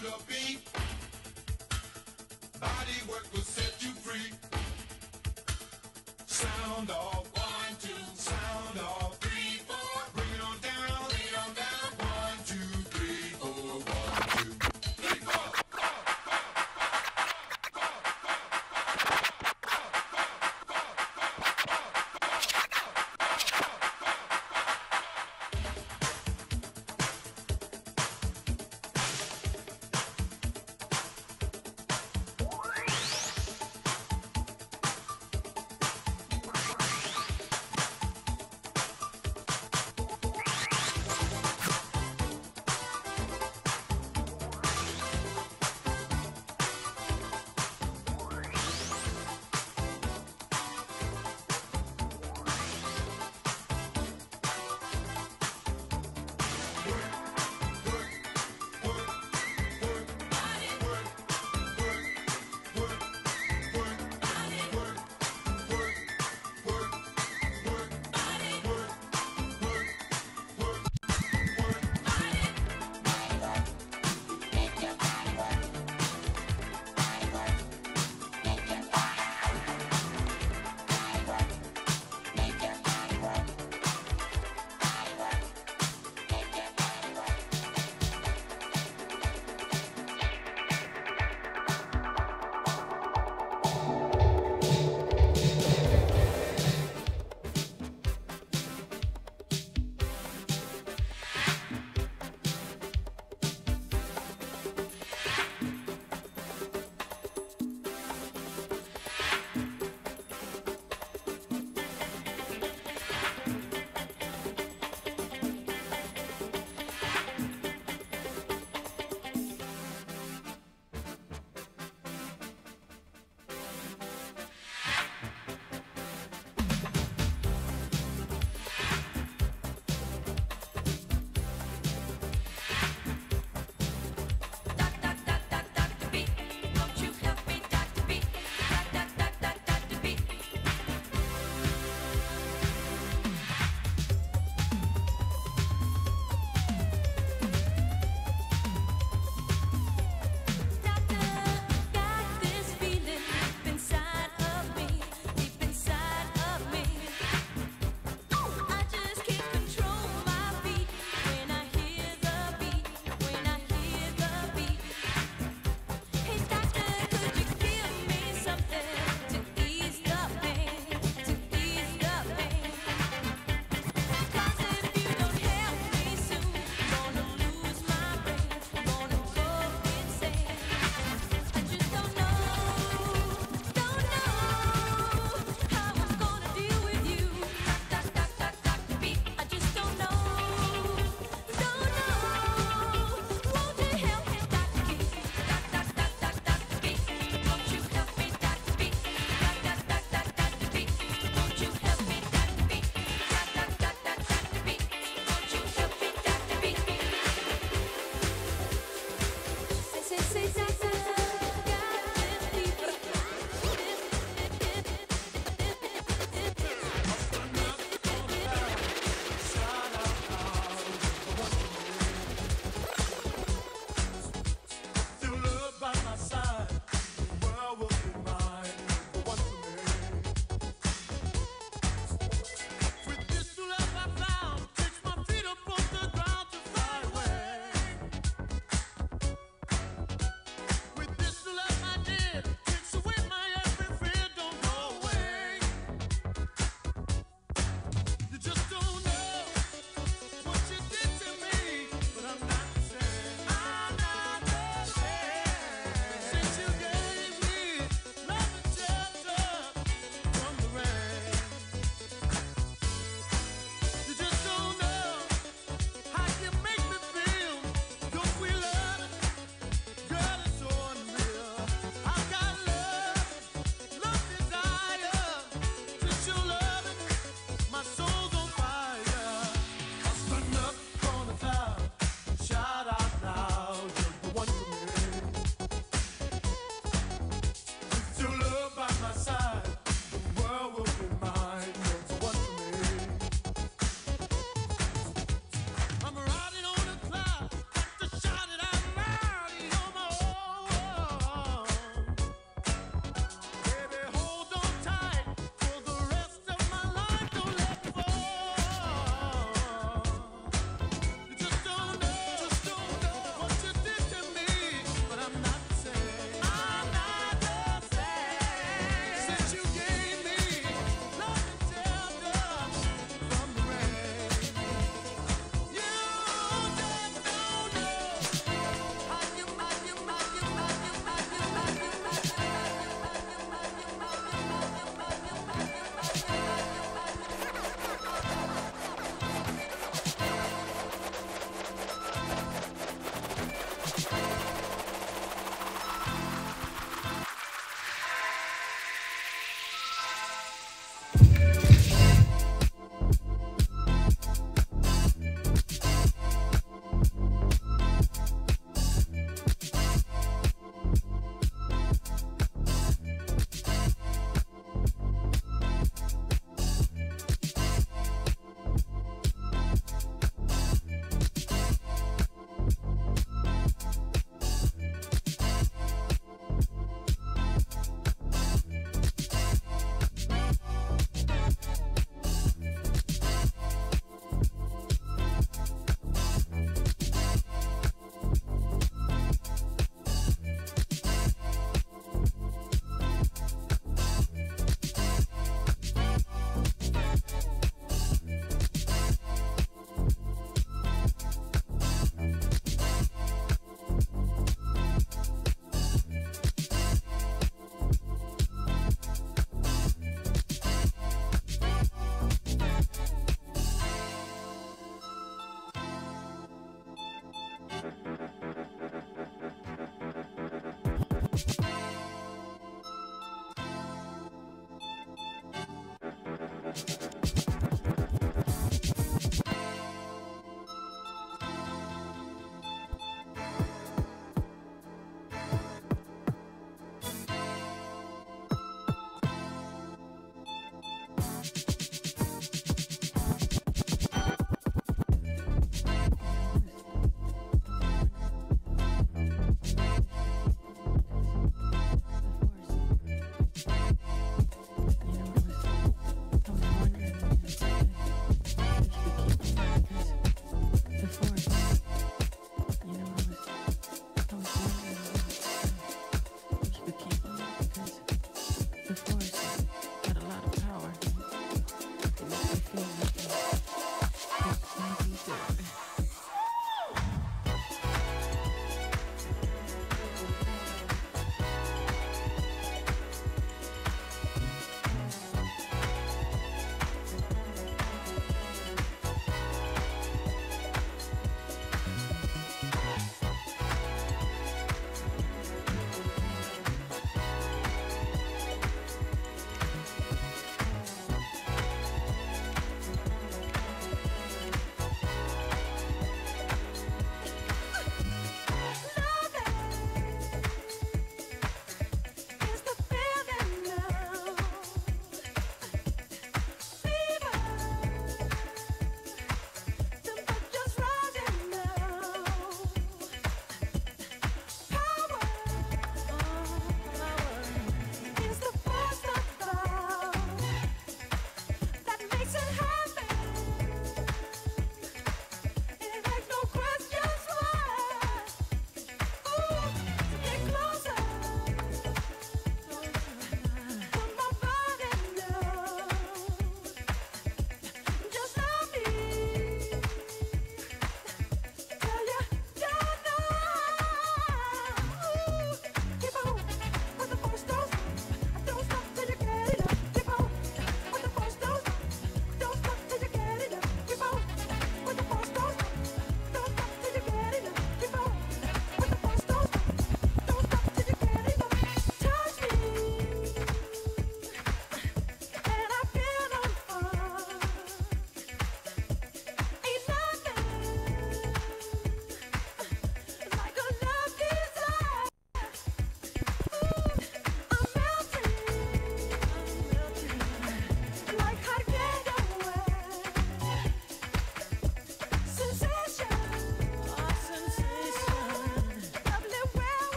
the beat. Body work will set you free. Sound off.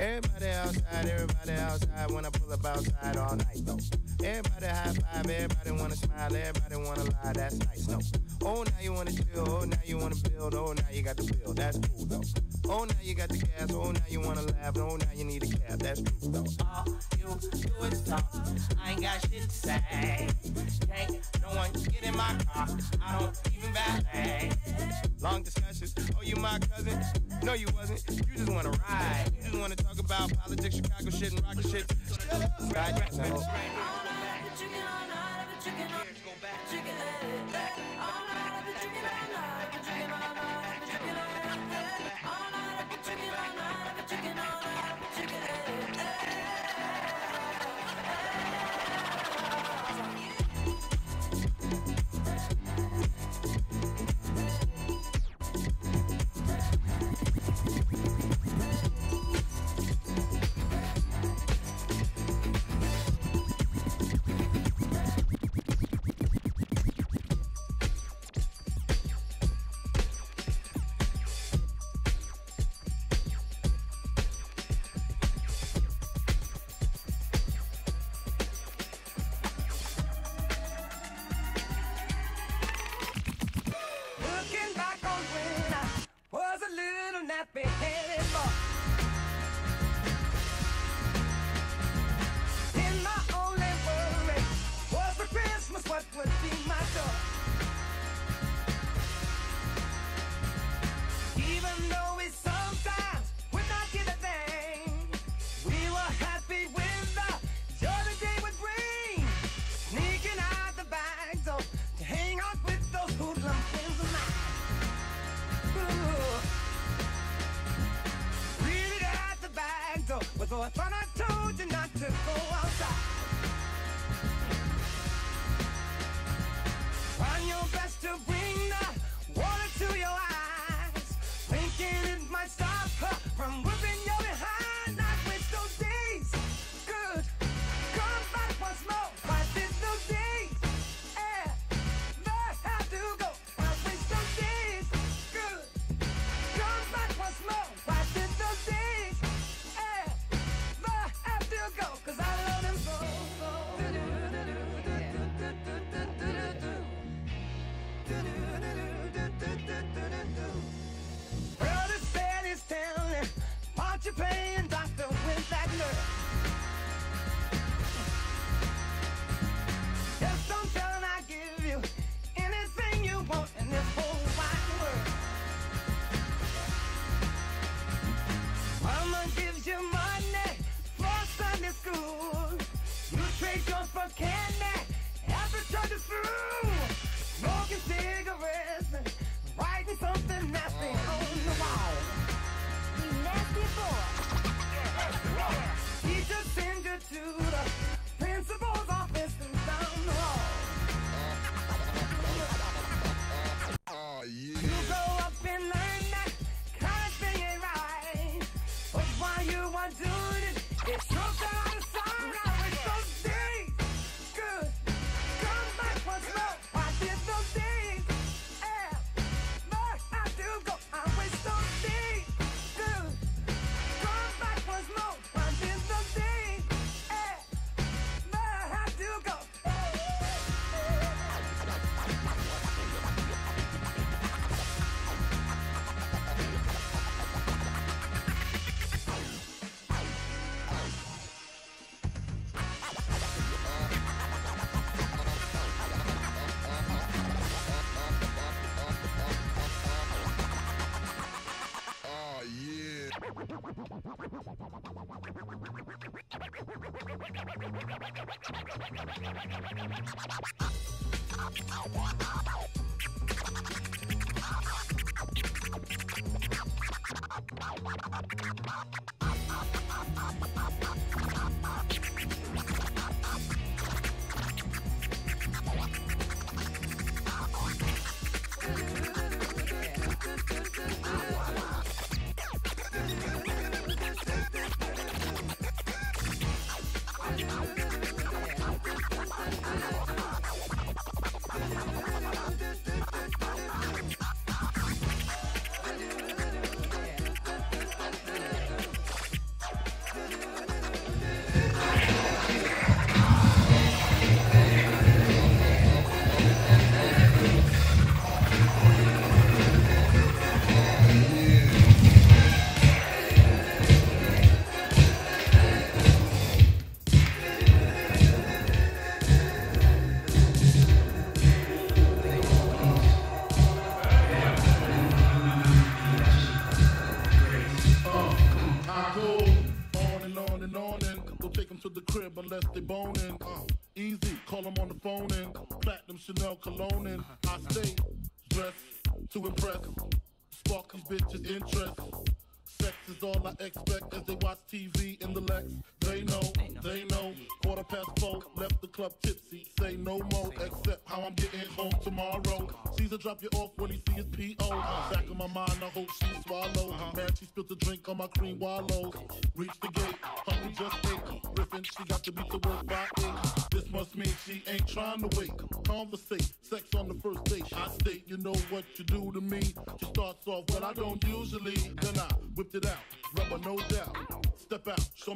Everybody outside, everybody outside. I pull up outside all night though. Everybody high five, everybody wanna smile, everybody wanna lie. That's nice, no. Oh, now you wanna chill, oh, now you wanna build, oh, now you got the bill. That's cool though. Oh, now you got the gas, oh, now you wanna laugh, oh, now you need a cab. That's true though. All you do is talk. I ain't got shit to say. Can't no one get in my car. I don't politics, Chicago shit, and rocket shit. Right, right, no.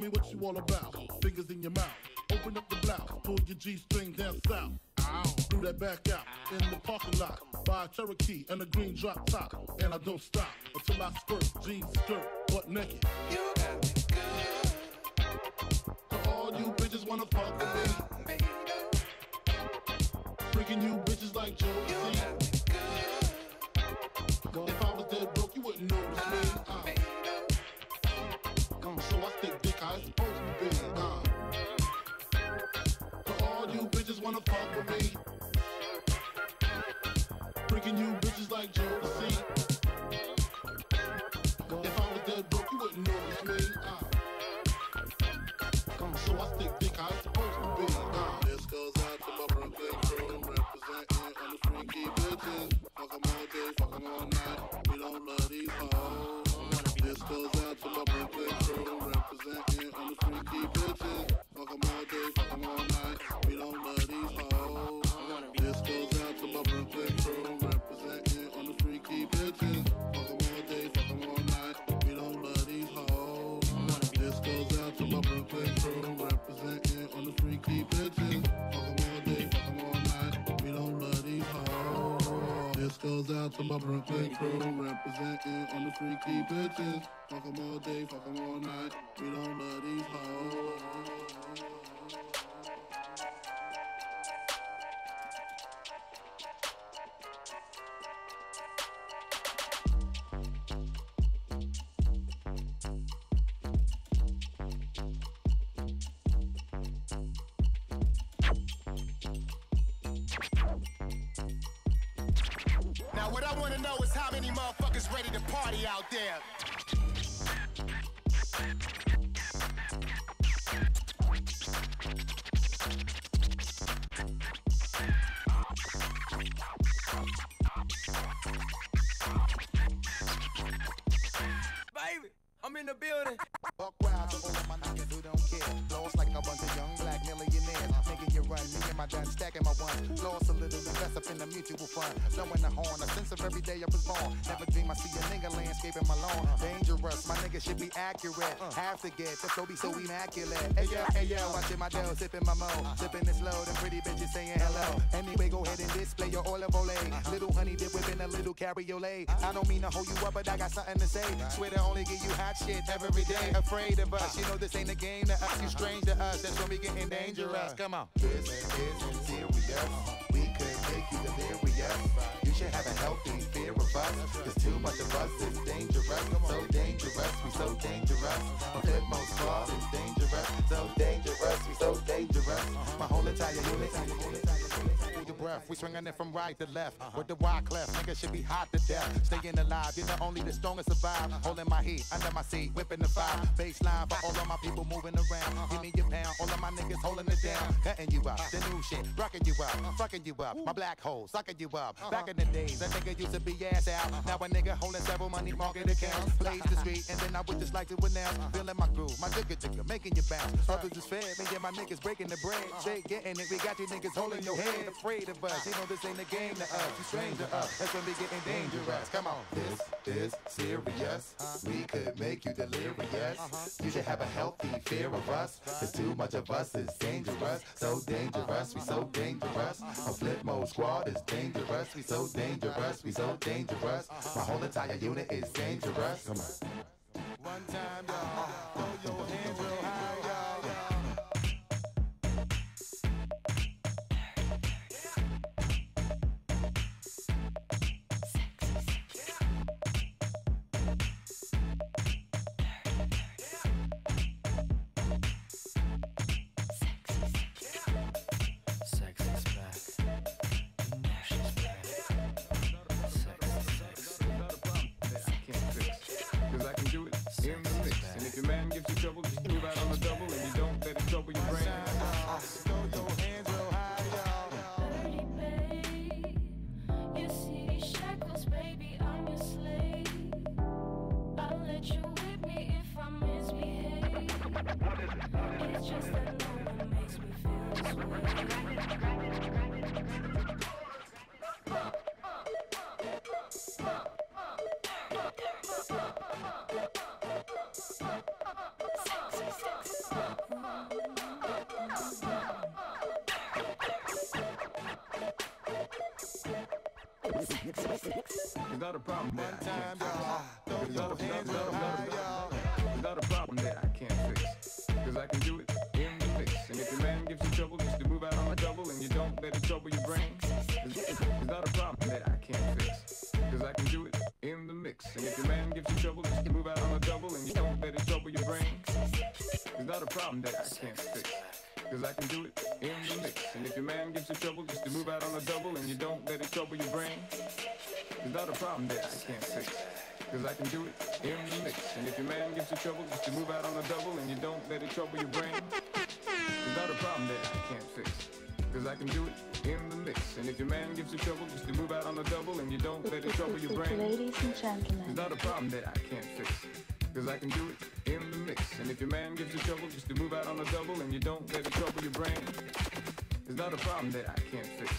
me what you all about. Fingers in your mouth. Open up the blouse. Pull your G string down south. Ow. Threw that back out in the parking lot. Buy a Cherokee and a green drop top. And I don't stop until I skirt, Jeans, skirt, butt naked. You got me good. To all you bitches wanna fuck with me. Freaking you bitches like Jodeci. You got me good. If wanna fuck with me. Freaking you bitches like Joe to see. Girl, representing on the freaky bitches. All day, fuck This goes out to my Brooklyn crew, representing on the freaky bitches. Fuck all day, all night. We don't love these hoes. Be so immaculate. Hey yo, hey yo, watching my dough, sipping my mo. Sipping this low, them pretty bitches saying hello. Anyway, go ahead and display your olive ole. Little honey dip whipping a little cabriolet. I don't mean to hold you up, but I got something to say. Swear to only give you hot shit every day. Afraid of us, you know this ain't a game to us. You strange to us, that's when we getting dangerous. Come on. This isn't serious. We could make you delirious. You should have a healthy fear of us. There's too much of us, we swinging it from right to left. With the wide clef, nigga should be hot to death. Staying alive, you're the only the strongest survive. Holding my heat under my seat, whipping the fire. Baseline for all of my people moving around. Give me your pound, all of my niggas holding it down. Cutting you up, the new shit, rocking you up, fucking you up. My black hole, sucking you up. Back in the days, a nigga used to be ass out. Now a nigga holding several money market accounts. Blaze the street, and then I would just like to announce. Feeling my groove, my jigger jigger, making you bounce. Others is fed, me and my niggas breaking the bread. They getting it, we got you niggas holding your head. Afraid of us, you know this ain't a game to us. You strange to us, that's when we getting dangerous. Come on. This is serious. We could make you delirious. Uh-huh. You should have a healthy fear of us. Cause too much of us is dangerous. So dangerous, we so dangerous. A Flipmode Squad is dangerous. We so dangerous, we so dangerous. My whole entire unit is dangerous. Come on. One time, y'all. Throw your hands real high, that I can't fix. Cause I can do it in the mix. And if your man gives you trouble, just to move out on the double and you don't let it trouble your brain. It's not a problem that I can't fix. Cause I can do it in the mix. And if your man gives you trouble, just to move out on the double and you don't let it trouble your brain. It's not a problem that I can't fix. Cause I can do it in the mix. And if your man gives you trouble, just to move out on the double and you don't let it trouble your brain. Ladies and gentlemen. It's not a problem that I can't fix. Cause I can do it in the mix. And if your man gives you trouble, just to move out on a double and you don't let it trouble your brain. It's not a problem that I can't fix.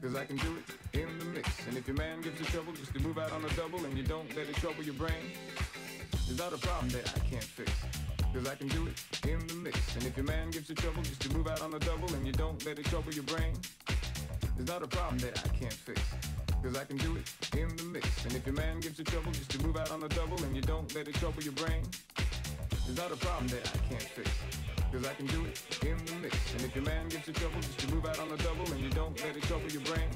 Cause I can do it in the mix. And if your man gives you trouble, just to move out on the double and you don't let it trouble your brain. It's not a problem that I can't fix. Cause I can do it in the mix. And if your man gives you trouble, just to move out on the double and you don't let it trouble your brain. It's not a problem that I can't fix. Cause I can do it in the mix. And if your man gives you trouble, just to move out on the double and you don't let it trouble your brain. It's not a problem that I can't fix. Cause I can do it in the mix. And if your man gives you trouble, just to move out on the double and you don't let it trouble your brain.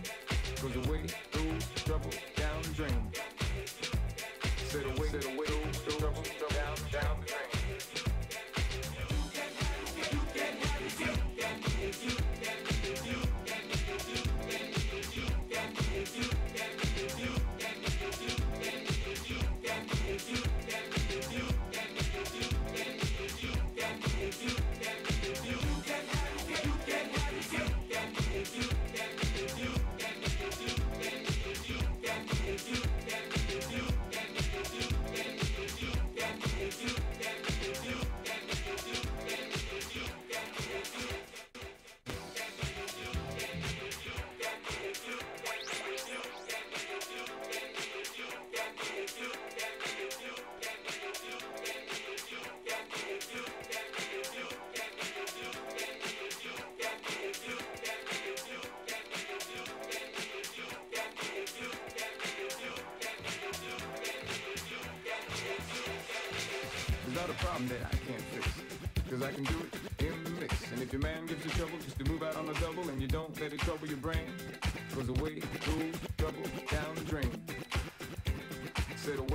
Goes away through trouble down the drain. Said away, said away out on the double and you don't let it trouble your brain. Cause away, cool, trouble, down the drain. Said away.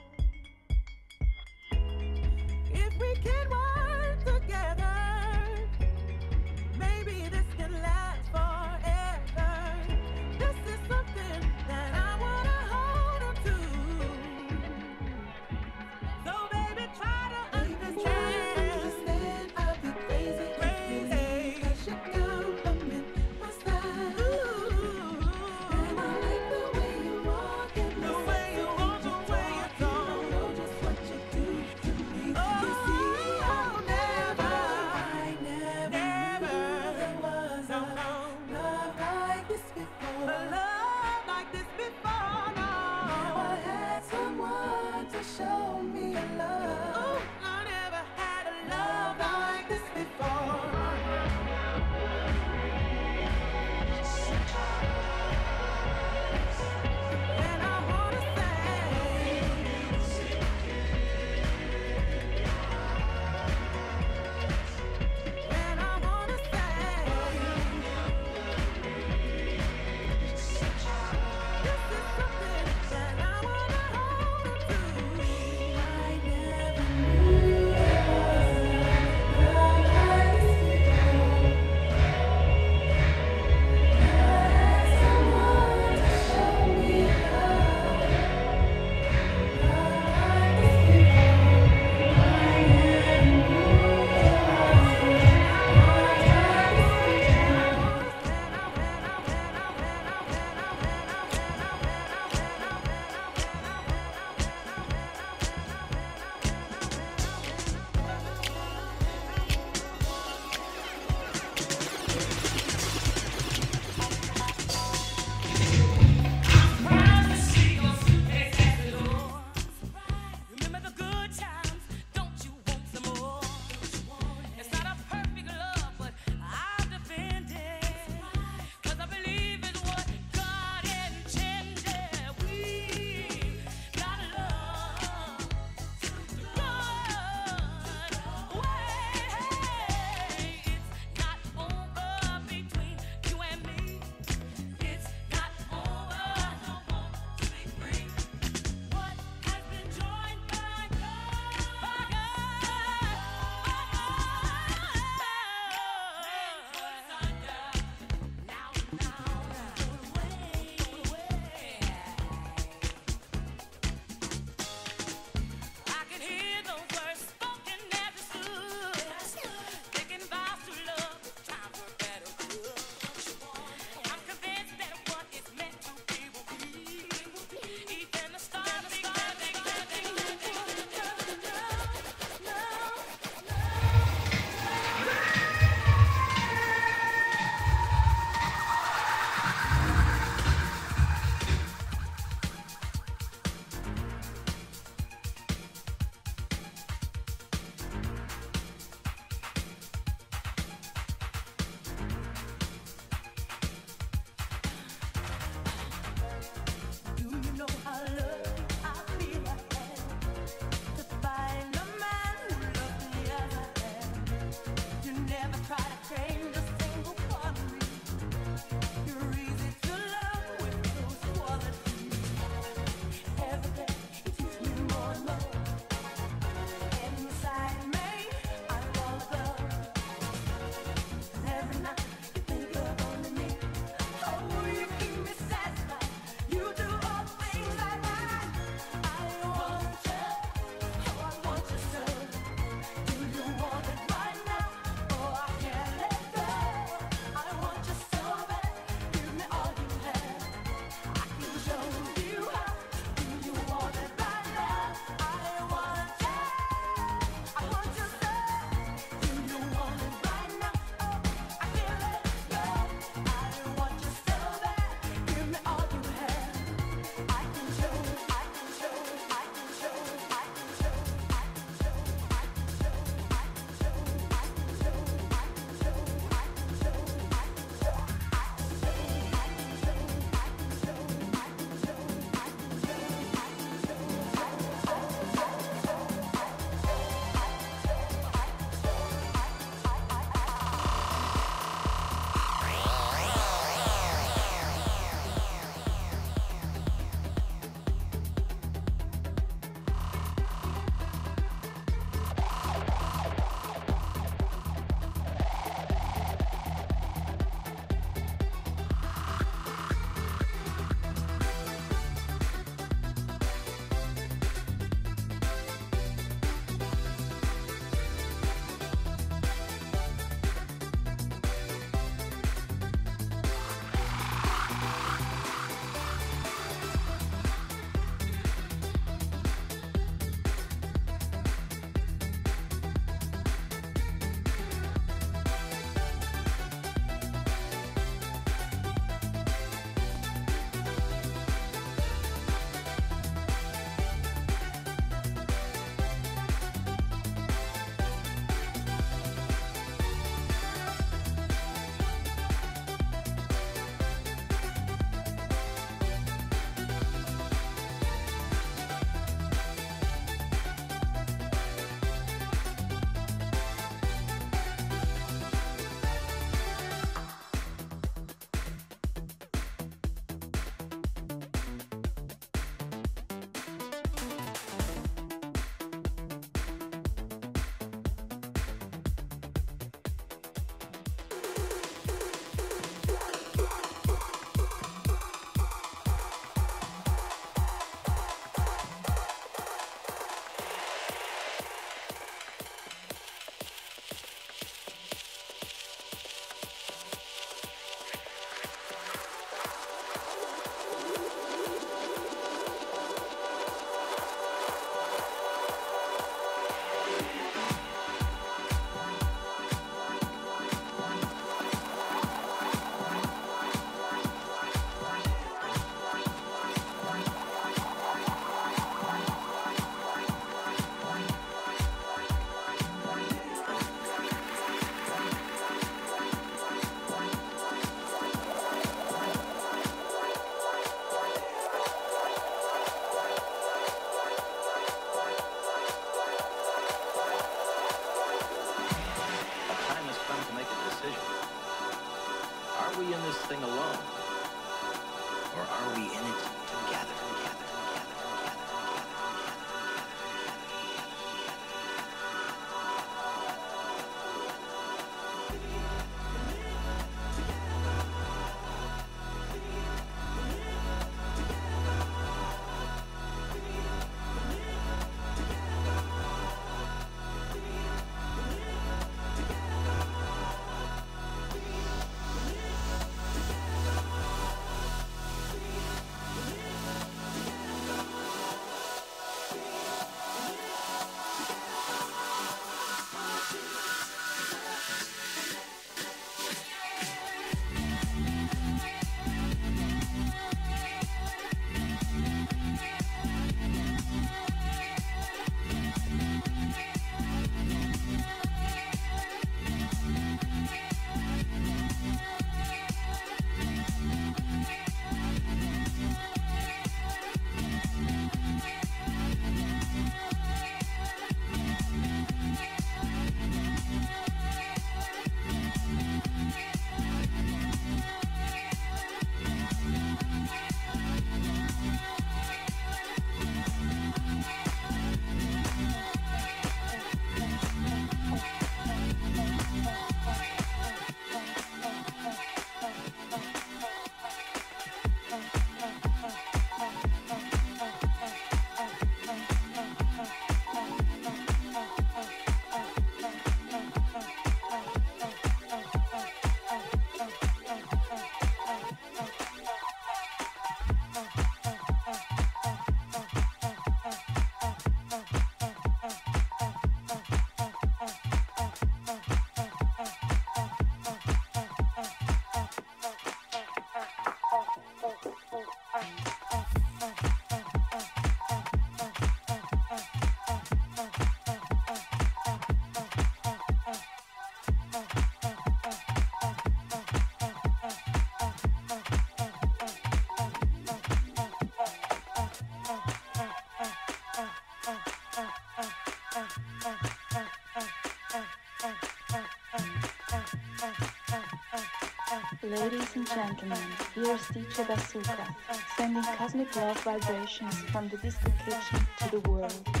Ladies and gentlemen, here's teacher Bazooka, sending cosmic love vibrations from the disco kitchen to the world.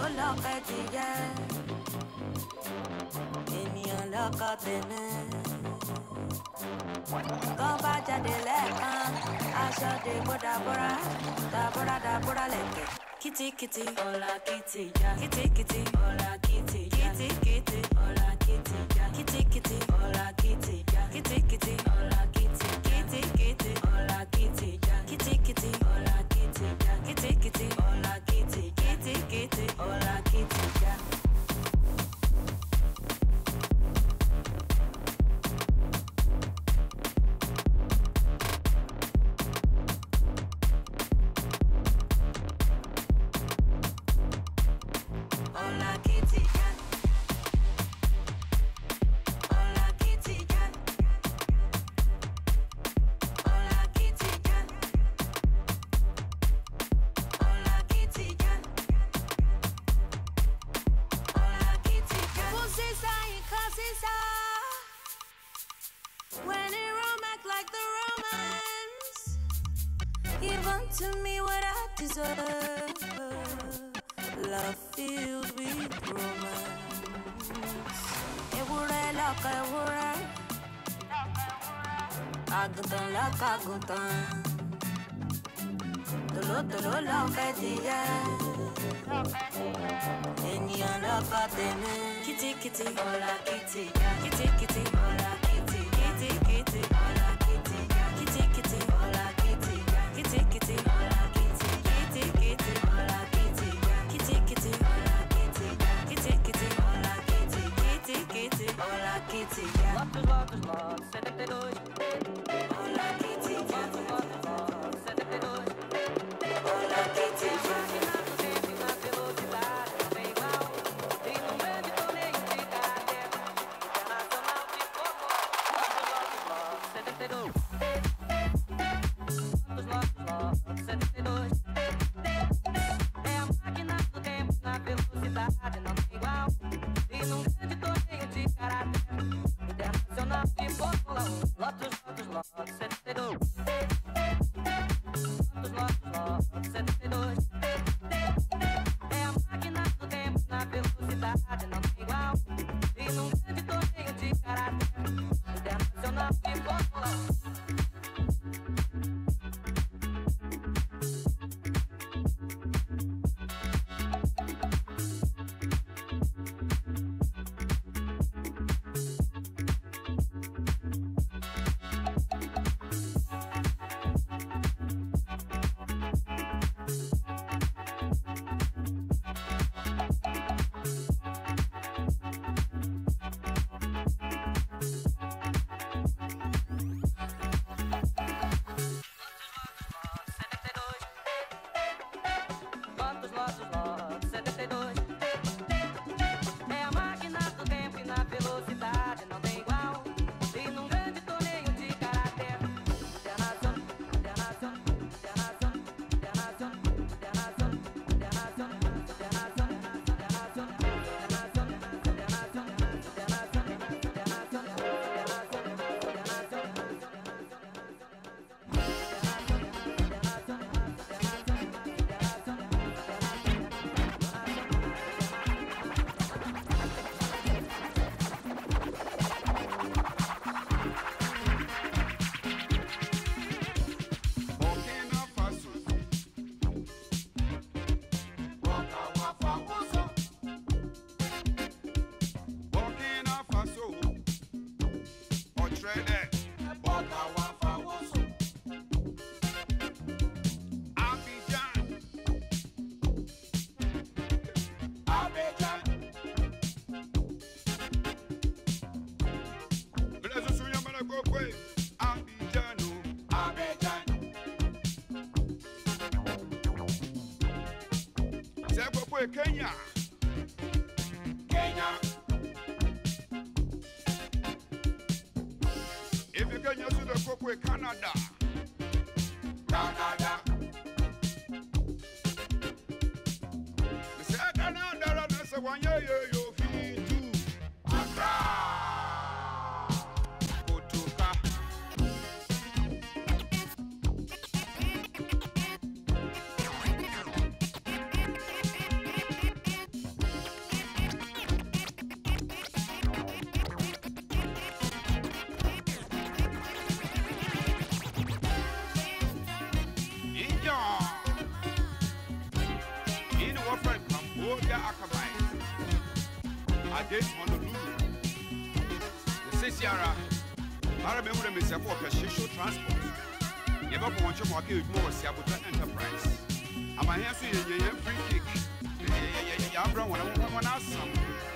Kitty kitty, jẹ́ ènìyàn kitty tẹ̀lé. tó kitty, jáde lẹ́ẹ̀kan aṣọ Kitty kitty, dàbúrà dàbúrà kitty kìtìkìtì Kitty kìtì já kìtìkìtì ọ̀la kìtì já kìtìkìtì ọ̀la kìtì. Kenya. Kenya. If you Kenya, you go to Canada. against Honolulu. Yɛsesiara, mara bɛhu dɛ mmesiafo wɔ pɛhyehyew transport. Yɛbɛkɔ wɔn nkyɛn wɔaka edwuma wɔ Siabota Enterprise. Amahɛn so yɛnyɛ yɛn free kick. Yɛabra wɔn ahohom wɔn asam.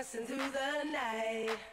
dancing through the night.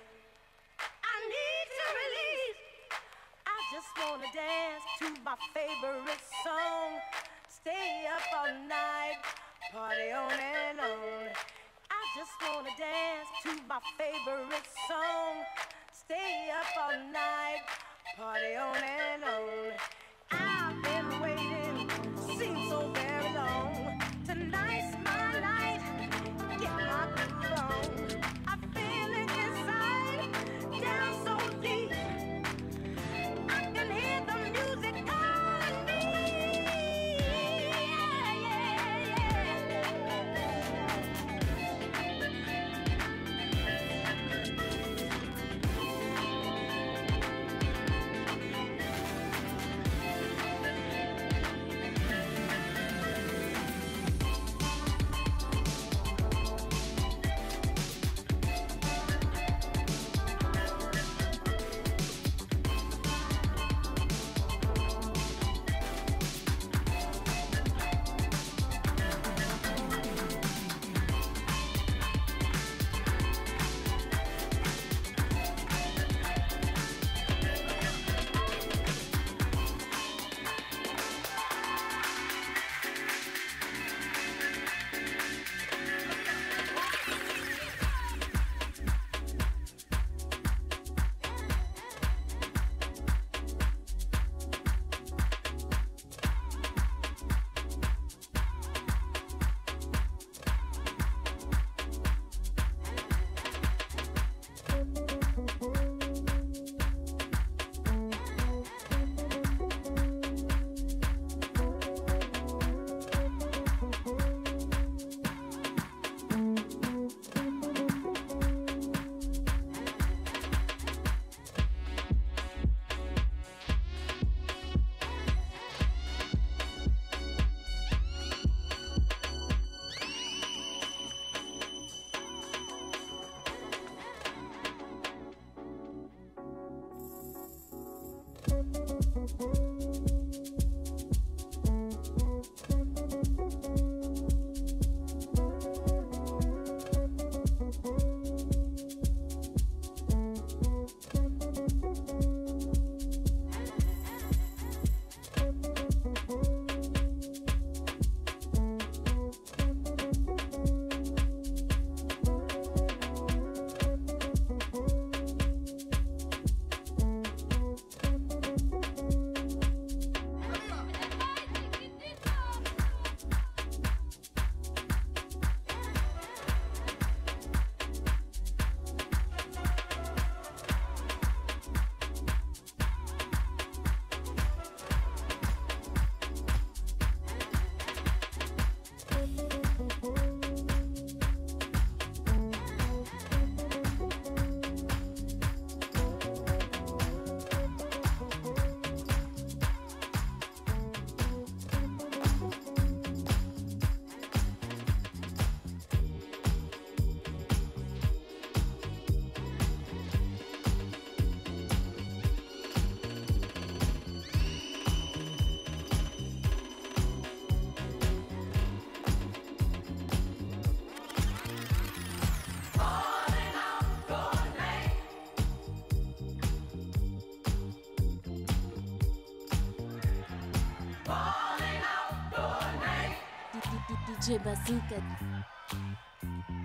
Bazooka.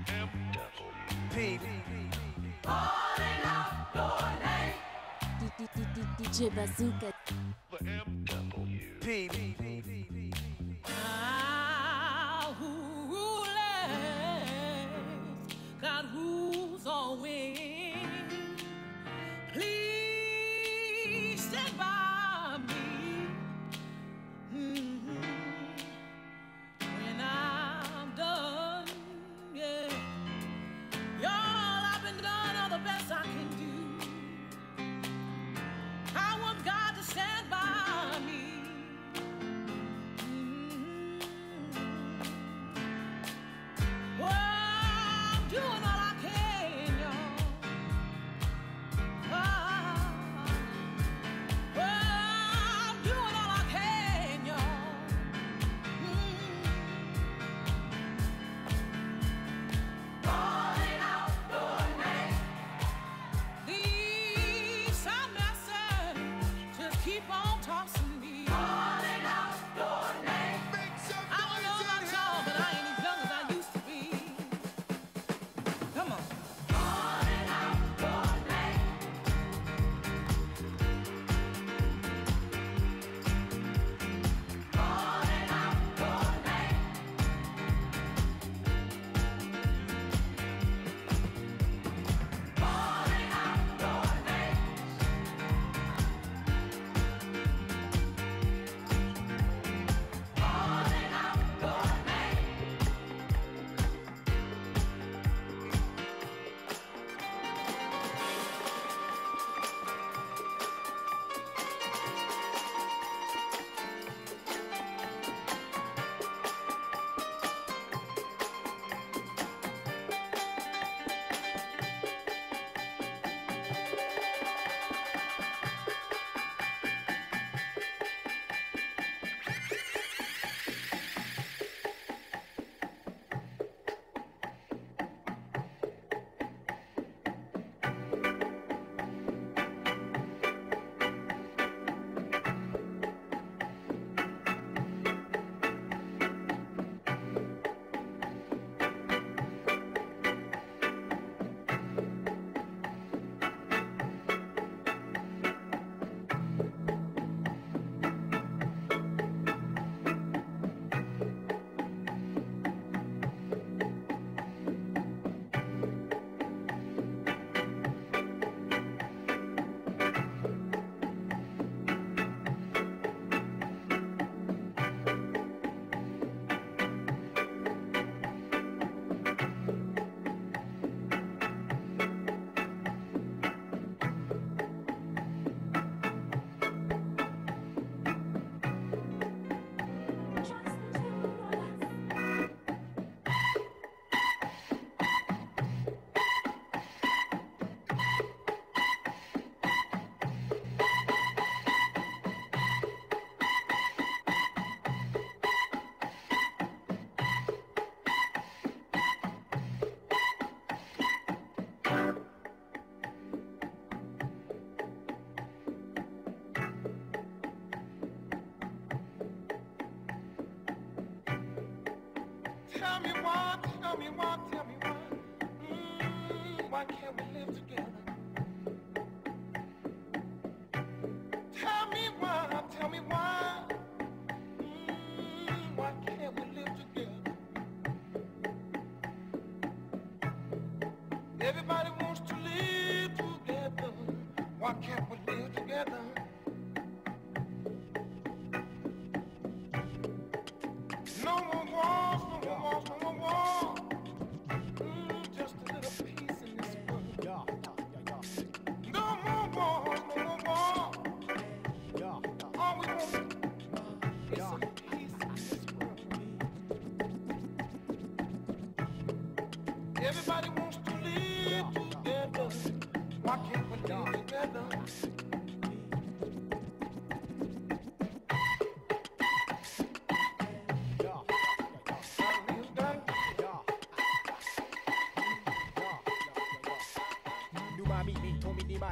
MWP. Calling out your name. DJ Bazooka.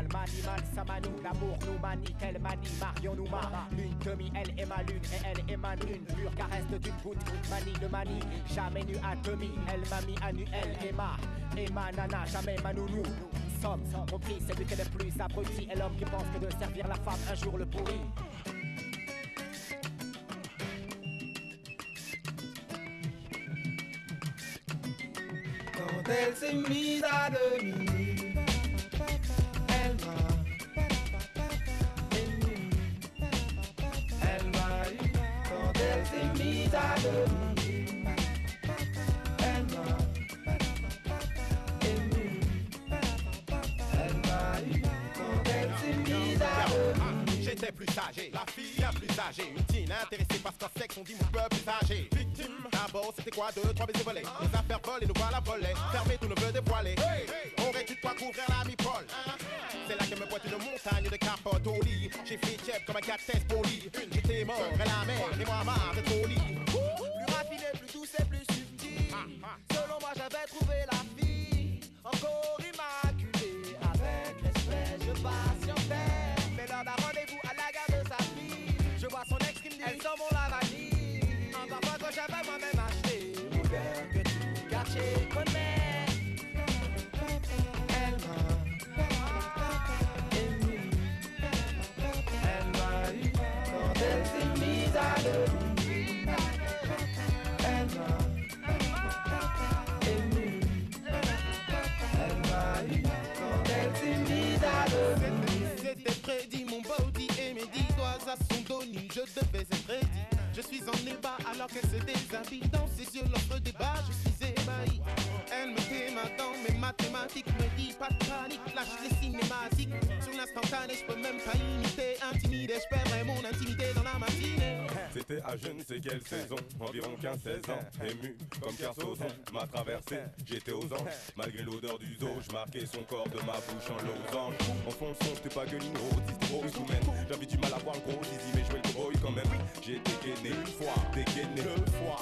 Ton minimal, manimal, ça manoue L'amour nous manie, qu'elle manie, Marion nous ma Lune, demi, elle est ma lune Et elle émane une pure caresse d'une goutte Manie de manie, jamais nu à demi Elle m'a mis à nu, elle est ma Et ma nana, jamais ma nounou. Sommes compris, c'est lui qui est le plus abruti. Et l'homme qui pense que de servir la femme un jour le pourrit J'étais plus âgé, la fille la plus âgée Une teen intéressée parce qu'en sexe on dit mon peuple plus âgé. Victime, d'abord c'était quoi? Deux, trois baisers volés. Les affaires volées, nous voilà volés Fermé, tout ne veut dévoiler. Aurais-tu de quoi couvrir la mi-pole C'est là que me pointe une montagne de capotes au lit. J'ai fait chef comme un cactus poli. J'étais mort, son je devais être ready. Je suis en ébat alors qu'elle se déshabille dans ses yeux l'offre débat, je suis ébahi. Elle me déma dans mes mathématiques, me dit pas de panique, lâche les cinématiques. Sur l'instantané, je peux même pas C'était à je ne sais quelle saison, environ 15-16 ans, ému comme Kersozon m'a traversé, j'étais aux anges, malgré l'odeur du zoo, je marquais son corps de ma bouche en losange. En fond son, j'étais pas autiste, gros sous-mène, j'avais du mal à voir le gros zizi, mais jouer le cowboy quand même. J'ai dégainé une fois, dégainé deux fois.